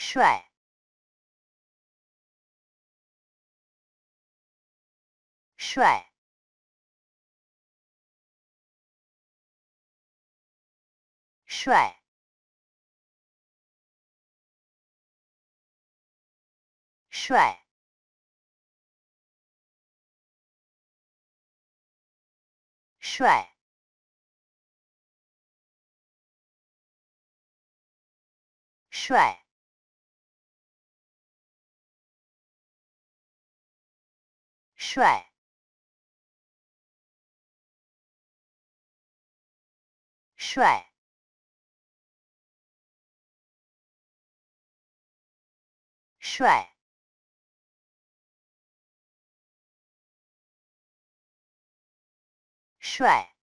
帅，帅，帅，帅，帅。帅，帅，帅，帅，帅。